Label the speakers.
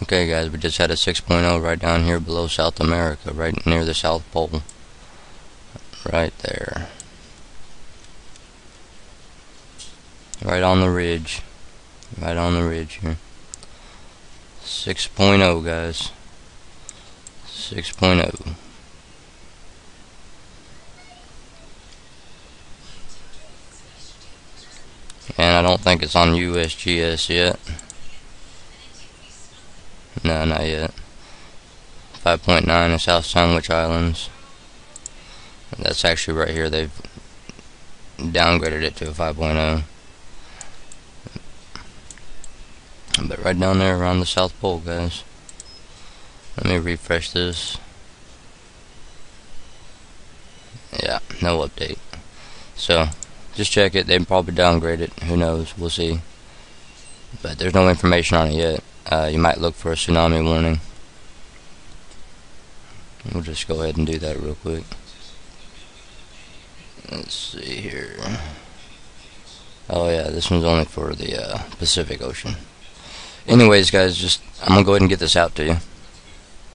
Speaker 1: Okay guys, we just had a 6.0 right down here below South America, right near the South Pole. Right there. Right on the ridge. Right on the ridge here. 6.0 guys. 6.0. And I don't think it's on USGS yet. No, not yet. 5.9 in South Sandwich Islands. That's actually right here. They've downgraded it to a 5.0. But right down there around the South Pole, guys. Let me refresh this. Yeah, no update. So, just check it. They probably downgrade it. Who knows? We'll see. But there's no information on it yet. Uh, you might look for a tsunami warning. We'll just go ahead and do that real quick. Let's see here. Oh yeah, this one's only for the uh, Pacific Ocean. Anyways, guys, just I'm gonna go ahead and get this out to you.